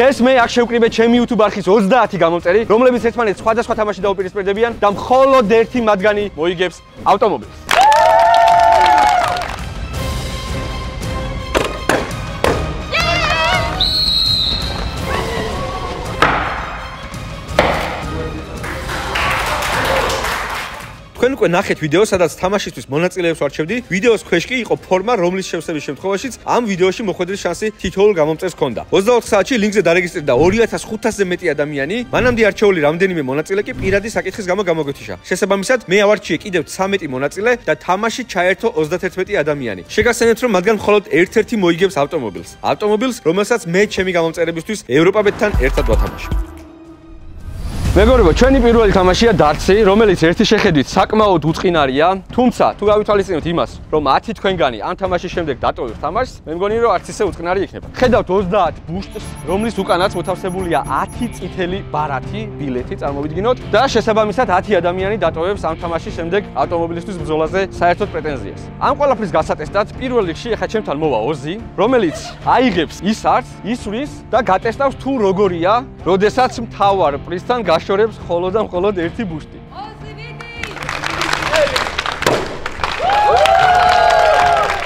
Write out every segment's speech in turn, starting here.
დღეს მე აქ შევკრიბე ჩემი YouTube არხის 30 გამომწერი, რომლებიც ერთმანეთს სხვადასხვა თამაში დაუპირისპირდებიან და მხოლოდ ერთი მათგანი მოიგებს ავტომობილს. თქვენ უკვე ნახეთ ვიდეოს, სადაც თამაშისთვის მონაწილეებს ვარჩევდი. ვიდეოს ქვეშ კი იყო ფორმა, რომლის შევსების შემთხვევაშიც ამ ვიდეოში მოხვედრის შანსი თითოეულ გამომწეს ჰქონდა. 24 საათში ლინკზე დარეგისტრირდა 2500-ზე მეტი ადამიანი. მანამდე არჩეული რამდენიმე მონაწილე კი პირადი საკითხის გამო გამოგვეთიშა. შესაბამისად, მე ავარჩიე კიდევ 13 მონაწილე და თამაში ჩაერთო 31 ადამიანი. შეგახსენებთ, რომ მათგან მხოლოდ ერთ-ერთი მოიგებს ავტომობილს. ავტომობილს, რომელსაც მე ჩემი გამომწერებისთვის ევროპაბეთთან ერთად ვათამაშე. მეგობრებო, ჩვენი პირველი თამაშია დარტსი, რომელიც ერთი შეხედვით საკმაოდ უწყინარია, თუმცა თუ გავითვალისწინებთ იმას, რომ 10 თქვენგანი ამ თამაშის შემდეგ დატოვებს თამაშს, მე მგონი რომ არც ისე უწყინარი იქნება. ხედავთ 30 ბუშტს, რომლის უკანაც მოთავსებულია 10 წითელი ბარათი, ბილეთი, წარმოვიდგინოთ და შესაბამისად 10 ადამიანი დატოვებს ამ თამაშის შემდეგ ავტომობილისტვის ბრძოლაზე საერთოდ პრეტენზიას. ამ ყველაფრის გასატესტად პირველ რიგში ახლა ჩემთან მოვა ოზი, რომელიც აიღებს ის არც, ისვრის და გატესტავს თუ როგორია, როდესაც მთავარ პრიზთან გაშორებს ხოლო და მხოლოდ ერთი ბუშტი.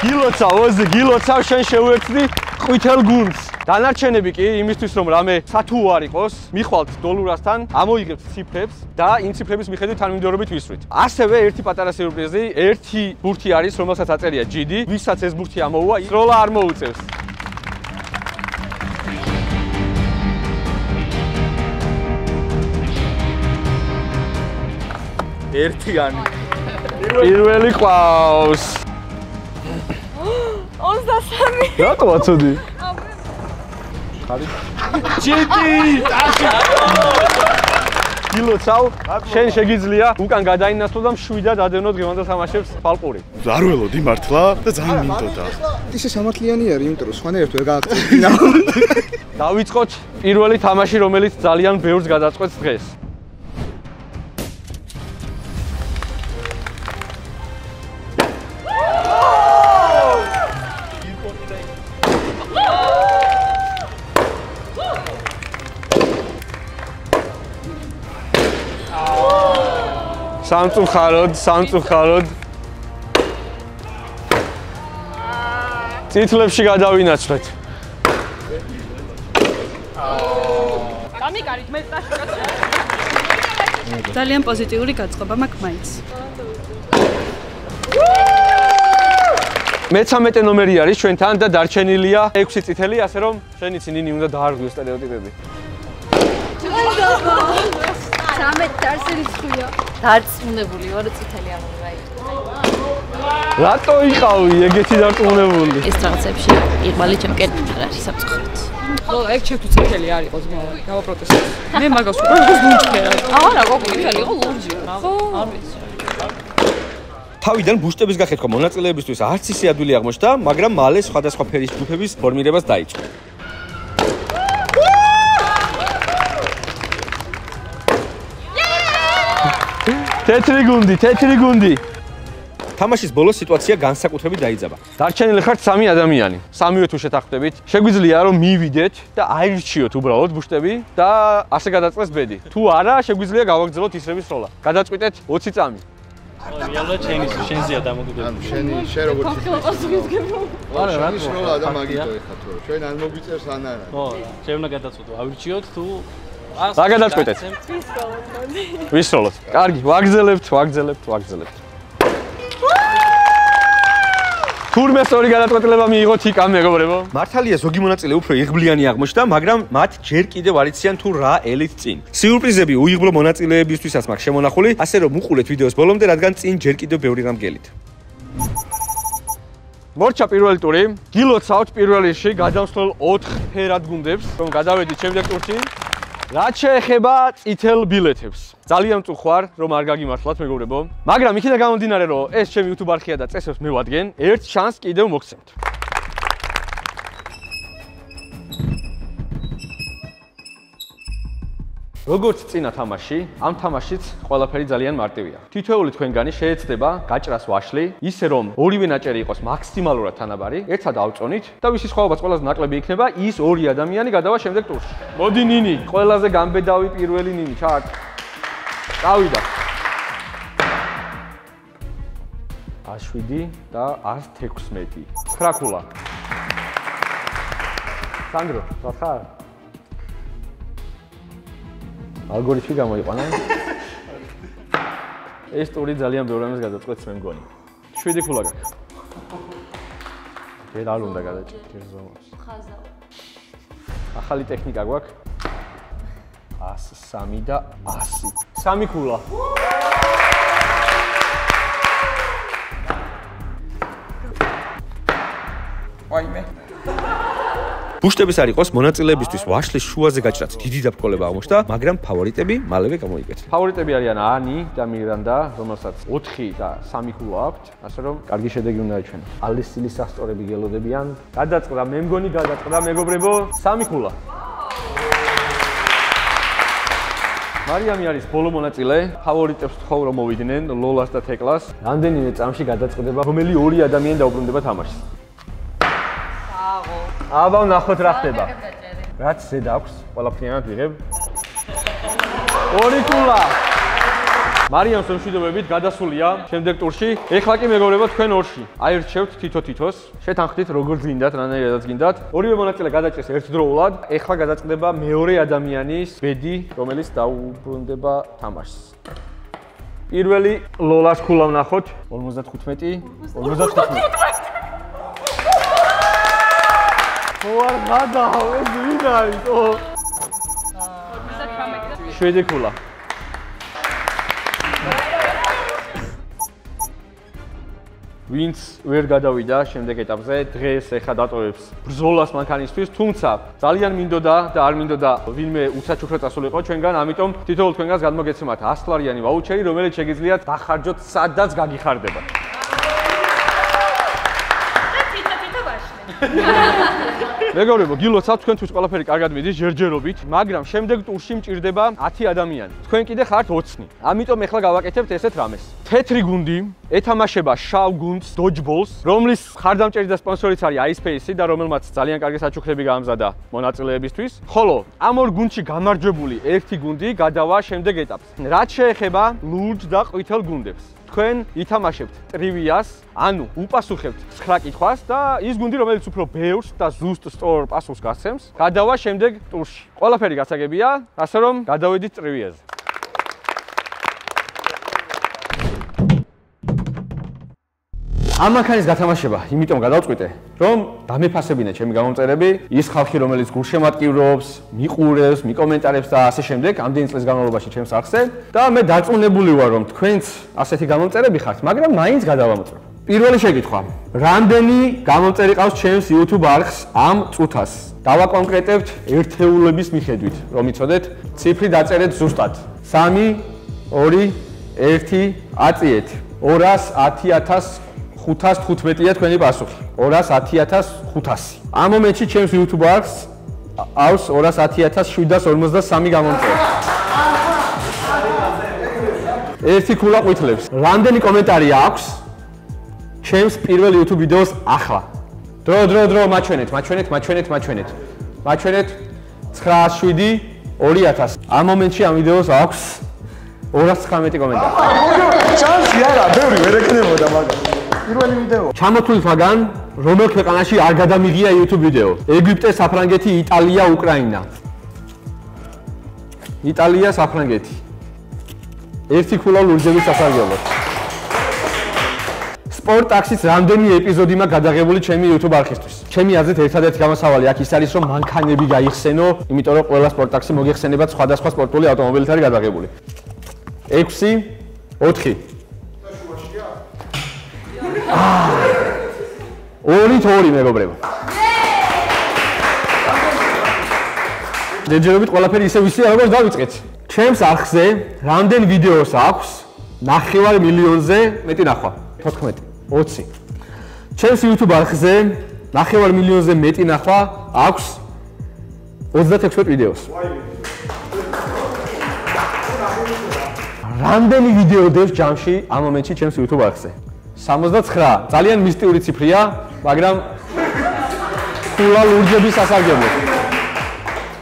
გილოცა, ოზი, გილოცა, შენ შეუერთდი ყვითელ გუნდს. დანარჩენები კი იმისთვის რომ რამე სათუ არ იყოს, მიხვალთ დოლურასთან, ამოიღებთ ციფრებს და იმ ციფრების მიხედვით თანმიმდევრობით ვისვრით. ასევე ერთი პატარა სიურპრიზი, ერთი ბურთი არის, რომელსაც აწერია GD, ვისაც ეს ბურთი ამოუვა, როლა არ მოუწევს. ერთიანი. პირველი ყავს. 23. რატო აცოდი? ხარი? ჩიტი! გილოცავ, შენ შეგიძლია უკან გადაინაცვლო და მშვიდად ადევნო დღევანდელ თამაშებს ფალყური. არ ველოდი მართლა და ძალიან მინდოდა. ისე სამართლიანი არის, იმიტომ რომ სხვანაირად ვერ გააკეთებინა. დავიწყოთ პირველი თამაში, რომელიც ძალიან ბევრს გადაწყვეტს დღეს. სამწუხაროდ, სამწუხაროდ. წითლებში გადავინაცვლეთ. გამიკარით მე წაშკაცო. ძალიან პოზიტიური გაწყობა მაქვს მაინც. მე-13 ნომერი არის ჩვენთან და დარჩენილია 6 წითელი, ასე რომ შენიცი ნინი უნდა დაარღვიო სტერიოტიპები. 13 დარსელი ხუია. დარწმუნებული ვარ წითელი ამოვა იქ რატო იყავი ეგეთი დარწმუნებული? ეს რაღაცებში იღმალი ჩემკენ არ არის საფრთხეთ ხო ეგ ჩემთვის წითელი არ იყოს მე გავაპროტესტო. მე მაგას უკვე გუნჩქერა არა გოგო წითელი იყო ლურჯი. ხო. არ ვიცი. თავიდან ბუშტების გახეთქვა მონაწილეებისთვის არც ისე ადვილი აღმოჩნდა, მაგრამ მალე სხვადასხვა ფერის ჯგუფების ფორმირებას დაიწყო. თეთრი გუნდი, თეთრი გუნდი. თამაშის ბოლოს სიტუაცია განსაკუთრებით დაიძაბა. დარჩენილი ხართ სამი ადამიანი. სამივე თუ შეთანხმდებით, შეგვიძლია რომ მივიდეთ და აირჩიოთ უბრალოდ ბუშტები და ასე გადაწყდეს ბედი. თუ არა, შეგვიძლია გავაგრძელოთ ისრების სროლა. გადაწყვიტეთ 20 წამი. რეალურად შენი შენზია დამოგვიდები. ანუ შენი შენ როგორ ჩიქრობ? არა, რა თქმა უნდა, მაგითო ეხა თუ შენ არ მოგვიწერს ან არა. ხო, შენ უნდა გადაწყვეტო, აირჩიოთ თუ რა გადაწყვეტეთ? ვისროლოთ. კარგი, ვაგზელებთ, ვაგზელებთ, ვაგზელებთ. თურმე სწორი გადაწყვეტილება მიიღოთ იქ ამ მეგობრებო. მართალია ზოგი მონაწილე უფრო იღბლიანი აღმოჩნდა, მაგრამ მათ ჯერ კიდევ არიციან თუ რა ელით წინ. სიურპრიზები უიღბლო მონაწილეებისთვისაც მაქვს შემონახული, ასე რომ უყურეთ ვიდეოს ბოლომდე, რადგან წინ ჯერ კიდევ ბევრი რამ გელით. მორჩა პირველი ტური, გილოცავთ პირველ რიგში გადავსვლელ 4 ფერად გუნდებს, რომ გადავედით შემდეგ ტურში. რაც შეეხება წითელ ბილეთებს. ძალიან მწუხვარ, რომ არ გაგიმართლათ, მეგობრებო. მაგრამ იქიდან გამომდინარე, რომ ეს ჩემი YouTube არხია და წესებს მე ვადგენ, ერთ შანს კიდევ მოგცემთ. როგორც წინა თამაში, ამ თამაშიც ყველაფერი ძალიან მარტივია. თითოეული თქვენგანი შეეცდება გაჭრას ვაშლი, ისე რომ ორივე ნაჭერი იყოს მაქსიმალურად თანაბარი, ერთად ავწონით და ვისი სხვაობაც ყველაზე ნაკლები იქნება, ის ორი ადამიანი გადავა შემდეგ ტურში. მოდი ნინი, ყველაზე გამბედავი პირველი ნინი, ჩაკ. წავიდა. 107 და 116. ფრაკულა. სანდრო, ხარ? ალგორითმი გამოიყვანა. ეს ტური ძალიან ბევრ ამას გადაწყვეტს მე მგონი. 7 ქულა გაქვს. ვერ არ უნდა გადაჭირდეს ზომას. ხაზაო. ახალი ტექნიკა გვაქვს. 103 და 100. სამი ქულა. ბუშტების არ იყოს მონაწილეებისთვის ვაშლის შუაზე გაჭრაც დიდი დაბკოლება აღმოჩნდა, მაგრამ ფავორიტები მალევე გამოიკეთა. ფავორიტები არიან ანი და მირანდა, რომელსაც 4 და 3 ქულა აქვთ, ასე რომ კარგი შედეგი უნდა ეჩვენო. ალისილის ასტორები გელოდებიან. გადაწყდა, მე მგონი გადაწყდა, მეგობრებო, 3 ქულა. მარიამი არის ბოლო მონაწილე. ფავორიტებს თხოვ რომ მოვიდნენ ლოლას და თეკლას. რამდენიმე წამში გადაწყდება, რომელი ორი ადამიანი დაუბრუნდება თამაშს. აბა ნახოთ რა ხდება. რაც ზედ აქვს, ყველაფრიანად ვიღებ. ორი კულა. მარიამს მშვიდობებით გადასულია შემდეგ ტურში. ეხლა კი მეგობრებო თქვენ ორში. აირჩევთ თითო-თითოს. შეთანხმდით როგორ გინდათ, რანაირადაც გინდათ. ორივე მონაწილე გადაჭრეს ერთდროულად. ეხლა გადაწყდება მეორე ადამიანის ბედი, რომელიც დაუბრუნდება თამაშს. პირველი ლოლას კულა ვნახოთ. 55 55 გადა ეს ვინ არის ო შვედი კულა ვინც ვერ გადავიდა შემდეგ ეტაპზე დღეს ეხა დატოვებს ბრძოლას მანქანისთვის თუმცა ძალიან მინდოდა და არ მინდოდა ვინმე უცაჩუქრა წასულიყო ჩვენგან ამიტომ თითოეულ თქვენგანს გადმოგეცემათ 100 ლარიანი ვაუჩერი რომელიც შეგიძლიათ დახარჯოთ სადაც გაგიხარდება მეგობრებო, გილოცავთ თქვენთვის ყველაფერი კარგად მიდის ჯერჯერობით, მაგრამ შემდეგ ტურში მჭირდება 10 ადამიანი. თქვენ კიდე ხართ 20-ნი. ამიტომ ეხლა გავაკეთებთ ესეთ რამეს. თეთრი გუნდი ეთამაშება შავ გუნდს Dodgeballs, რომლის ხარდამჭერი და სპონსორიც არის iSpace და რომელმაც ძალიან კარგი საჩუქრები გაამზადა მონაწილეებისთვის. ხოლო ამ ორ გუნდში გამარჯვებული ერთი გუნდი გადავა შემდეგ ეტაპს. რაც შეეხება ლურჯ და ყვითელ გუნდებს. თქვენ ითამაშებთ ტრივიას, ანუ უპასუხებთ 9 კითხვას და ის გუნდი, რომელიც უფრო ბევრს და ზუსტ სწორ პასუხს გასცემს, გადავა შემდეგ ტურში. ყველაფერი გასაგებია, ასე რომ გადავედით ტრივიაზე. ამ მანქანის გათამაშება, იმიტომ გადავწყვიტე, რომ დამეფასებინა ჩემი გამომწერები, ის ხალხი, რომელიც გულშემატკივრობს, მიყურებს, მიკომენტარებს და ასე შემდეგ, ამდენი წლის განმავლობაში ჩემს არხზე და მე დარწმუნებული ვარ, რომ თქვენც ასეთი გამომწერები ხართ, მაგრამ მაინც გადავამოწევ. პირველი შეკითხვა: რამდენი გამომწერი ყავს ჩემს YouTube არხს ამ წუთას? დავაკონკრეტებთ ერთეულების მიხედვით, რომ იცოდეთ, ციფრი დაწერეთ ზუსტად. 3 2 1 აწიეთ 210000 515-ია თქვენი პასუხი. 210500. ამ მომენტში ჩემს YouTube არხს აქვს 210753 გამომწვევი. ერთი ქულა ყვითლებს. რამდენი კომენტარი აქვს ჩემს პირველ YouTube ვიდეოს ახლა? დრო დრო დრო მაჩვენეთ, მაჩვენეთ, მაჩვენეთ, მაჩვენეთ. მაჩვენეთ 97 2000. ამ მომენტში ამ ვიდეოს აქვს 219 კომენტარი. ჩანსი არა, ბევრი ვერ ეკნებოდა მაგას. პირველი ვიდეო. ჩამოთვლით მაგან, რომელ ქვეყანაში არ გადამიღია YouTube ვიდეო? ეგვიპტე, საფრანგეთი, იტალია, უკრაინა. იტალია, საფრანგეთი. ერთი ქულა ლურჯების სასარგებლოდ. სპორტ ტაქსის რამდენი ეპიზოდი მაქვს გადაღებული ჩემი YouTube არქივისთვის. ჩემი აზრით ერთადერთი გამოსავალი აქ ის არის, რომ მანქანები გაიხსენო, იმიტომ რომ ყველა სპორტ ტაქსი მოგიხსენებათ სხვადასხვა სპორტული ავტომობილით არის გადაღებული. 6 4 ორი თორი მეგობრებო. ჯერჯერობით ყველაფერი ისე ვისია, როგორც დავიწყეთ. ჩემს არხზე რამდენ ვიდეოს აქვს? ნახევარ მილიონზე მეტი ნახვა. 14, 20. ჩემს YouTube არხზე ნახევარ მილიონზე მეტი ნახვა აქვს 36 ვიდეოს. რამდენი ვიდეო დევს ჯამში ამ მომენტში ჩემს YouTube არხზე? 69. ძალიან მისტიური ციფრია, მაგრამ ფულა ლურჯების სასარგებლო.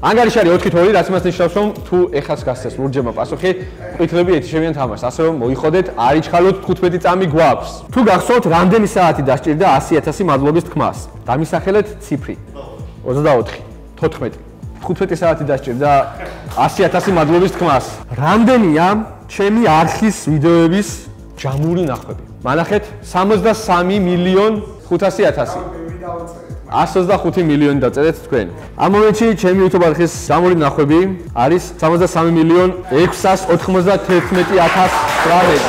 ანგარიში არის 4-2, რაც იმას ნიშნავს, რომ თუ ეხას გასცეს ლურჯებმა პასუხი, ყვითლები ეთიშებიან თამაშს, ასე რომ მოიხოდეთ, არიჩხალოთ 15 წამი გვაქვს. თუ გახსოვთ, რამდენი საათი დასჭირდა 100000 მადლობის თქმას? დამისახელეთ ციფრი. 24, 14. 15 საათი დასჭირდა 100000 მადლობის თქმას. რამდენია ჩემი არქის ვიდეოების ჯამური ნახვები? მანახეთ 63 მილიონ 500000. 125 მილიონი დაწერეთ თქვენ. ამ მომენტში ჩემი YouTube არხის გამური ნახვები არის 63 მილიონ 691000 გრამები.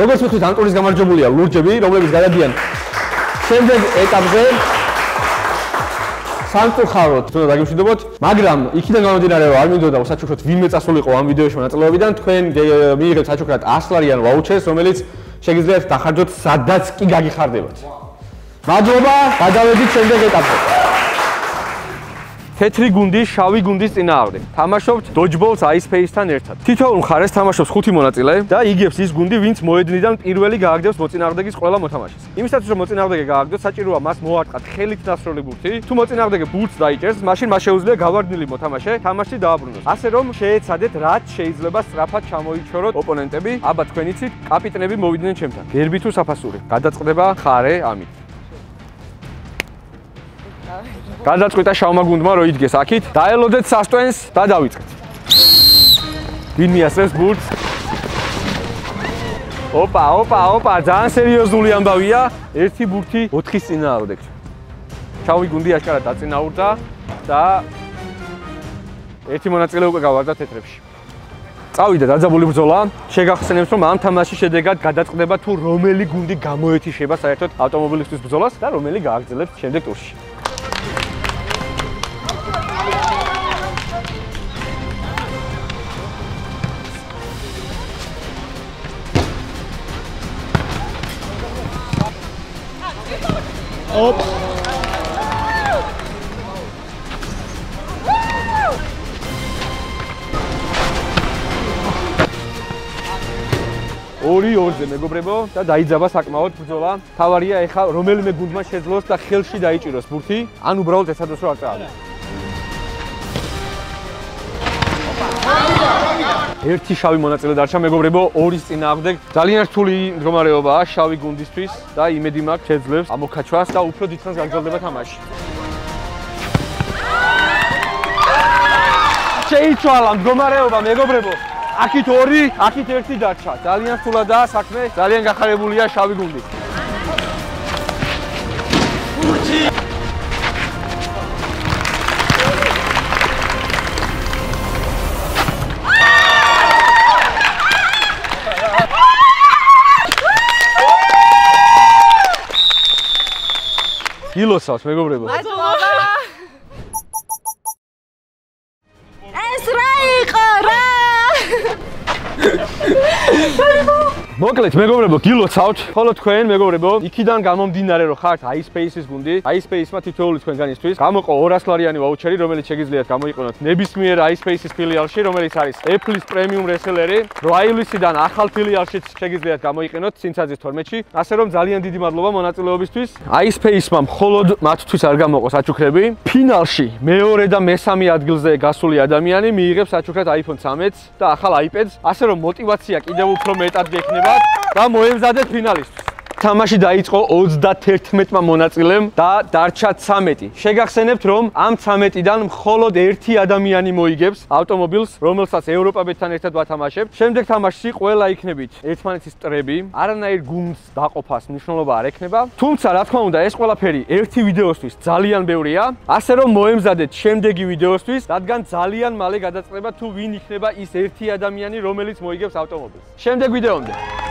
როგორც ვთქვით, ანტურის გამარჯვებულია ლურჯები, რომლებიც გადადიან შემდეგ ეტაპზე სამწუხაროდ თუნდაც დაგემშვიდობოთ, მაგრამ იქიდან გამომდინარე რომ არ მინდოდა საჩუქრად ვინმე წასულიყო ამ ვიდეოში მონაწილეობიდან, თქვენ მიიღებთ საჩუქრად 100 ლარიან ვაუჩერს, რომელიც შეგიძლიათ დახარჯოთ სადაც კი გაგიხარდებათ. მადლობა, გადავედით შემდეგ ეტაპზე. თეთრი გუნდი შავი გუნდის წინააღმდეგ. თამაშობთ Ice Space-თან ერთად. თითოეულ მხარეს თამაშობს ხუთი მონაწილე და იგებს ის გუნდი, ვინც მოედნიდან პირველი გააგდებს მოწინააღმდეგის ყველა მოთამაშეს. იმისათვის რომ მოწინააღმდეგე გააგდოს, საჭიროა მას მოარტყათ ხელით დასროლი ბურთი. თუ მოწინააღმდეგე ბურთს დაიჭერს, მაშინ მას შეუძლია გავარდნილი მოთამაშე თამაში დააბრუნოს. ასე რომ შეეცადეთ რაც შეიძლება სწრაფად ჩამოიჩოროთ ოპონენტები. აბა თქვენ იცით, კაპიტნები მოვიდნენ ჩემთან. გერბი თუ საფასური. გადაწყდება ხარე ამით. გადაწყვიტა შავმა გუნდმა რომ იდგეს აქით. დაელოდეთ სასტვენს და დავიწყეთ. ვინ მიასწრებს ბურთს? ოპა, ოპა, ოპა, ძალიან სერიოზული ამბავია. ერთი ბურთი 4-ის წინააღმდეგ. შავი გუნდი აშკარად დაწინაურდა და ერთი მონაწილე უკვე გავარდა თეთრებში. წავიდა დაძაბული ბრძოლა. შეგახსენებთ რომ ამ თამაშის შედეგად გადაწყდება თუ რომელი გუნდი გამოეთიშება საერთოდ ავტომობილისტვის ბრძოლას და რომელი გააგრძელებს შემდეგ ტურში. ოპ ორი ორზე მეგობრებო და დაიძაბა საკმაოდ ბრძოლა. თავარია ეხა რომელიმე გუნდმა შეძლოს და ხელში დაიჭიროს ბურთი, ან უბრალოდ ეცადოს რომ არ ერთი შავი მონაწილე დარჩა მეგობრებო, ორის წინააღმდეგ. ძალიან რთული მდგომარეობაა შავი გუნდისთვის და იმედი მაქვს შეძლებს ამოქაჩვას და უფრო დიდხანს გაგრძელდება თამაში. შეიცვალა მდგომარეობა მეგობრებო. აქით ორი, აქით ერთი დარჩა. ძალიან რთულადაა საქმე, ძალიან გახარებულია შავი გუნდი. გილოსავს მეგობრებო. მადლობა. ეს რა იყო რა? მოკლედ მეგობრებო, გილოცავთ. ხოლო თქვენ მეგობრებო, იქიდან გამომდინარე რომ ხართ iSpace-ის გუნდი, iSpace-მა თითოეული თქვენგანისთვის გამოყო 200 ლარიანი ვაუჩერი, რომელიც შეგიძლიათ გამოიყენოთ ნებისმიერ iSpace-ის ფილიალში, რომელიც არის Apple-ის პრემიუმ რესელერი. 8 ივლისიდან ახალ ფილიალშიც შეგიძლიათ გამოიყენოთ ცინცაძის 12-ში. ასე რომ ძალიან დიდი მადლობა მონაწილეობისთვის. iSpace-მა მხოლოდ მათთვის არ გამოყო საჩუქრები. ფინალში მეორე და მესამე ადგილზე გასული ადამიანი მიიღებს საჩუქრად iPhone 13-ს და ახალ iPad-ს. ასე რომ мотивация კიდევ უფრო მეტად გექნება. გახლავთ და მოემზადეთ ფინალისტს. თამაში დაიწყო 31-მა მონაწილემ და დარჩა 13. შეგახსენებთ, რომ ამ 13-დან მხოლოდ ერთი ადამიანი მოიგებს ავტომობილს, რომელსაც ევროპაბეთთან ერთად ვათამაშებთ. შემდეგ თამაშში ყველა იქნებით ერთმანეთის ტრები, არანაირ გუნდს დაყოფას მნიშვნელობა არ ექნება. თუმცა, რა თქმა უნდა, ეს ყველაფერი ერთი ვიდეოსთვის ძალიან ბევრია, ასე რომ მოემზადეთ შემდეგი ვიდეოსთვის, რადგან ძალიან მალე გადაწყდება თუ ვინ იქნება ის ერთი ადამიანი, რომელიც მოიგებს ავტომობილს. შემდეგ ვიდეომდე